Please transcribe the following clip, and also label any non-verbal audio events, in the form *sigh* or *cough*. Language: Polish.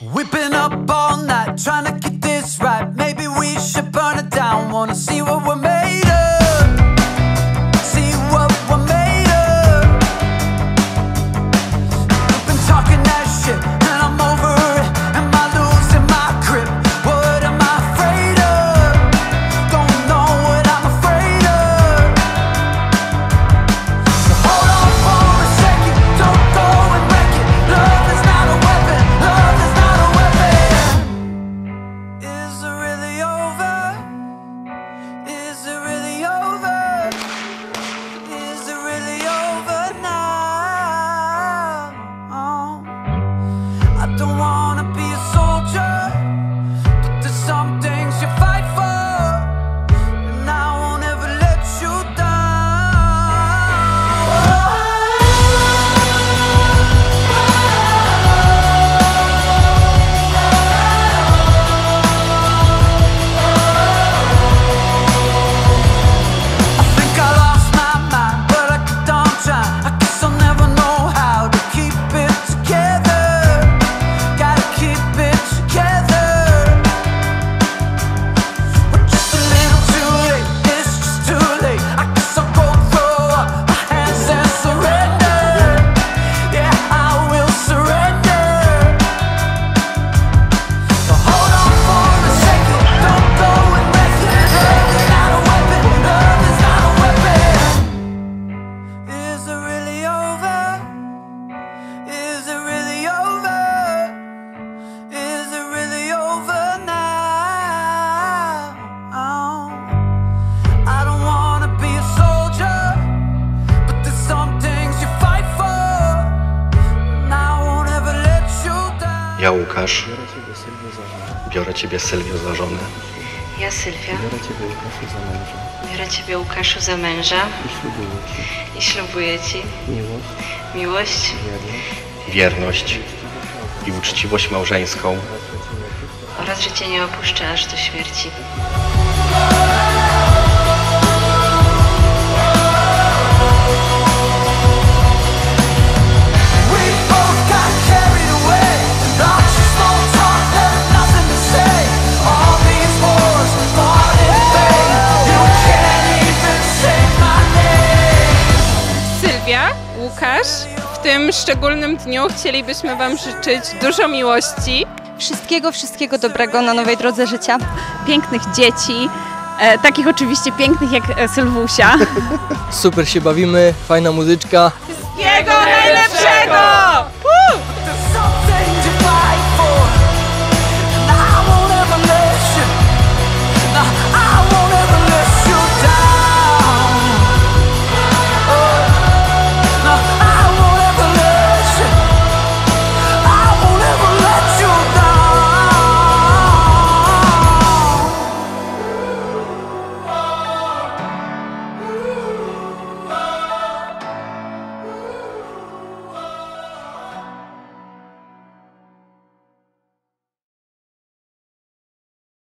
Whipping up all night, trying to get this right. Maybe we should burn it down. Wanna see what Ja Łukasz. Biorę Ciebie Sylwio za żonę. Ja Sylwia. Biorę Ciebie Łukaszu za męża. Biorę Ciebie Łukaszu za męża. I ślubuję Ci. I ślubuję Ci. Miłość. Miłość. Wierność. Wierność. I uczciwość małżeńską. Oraz, że Cię nie opuszczę aż do śmierci. Łukasz. W tym szczególnym dniu chcielibyśmy Wam życzyć dużo miłości. Wszystkiego, wszystkiego dobrego na nowej drodze życia. Pięknych dzieci, e, takich oczywiście pięknych jak e, Sylwusia. *laughs* Super się bawimy, fajna muzyczka,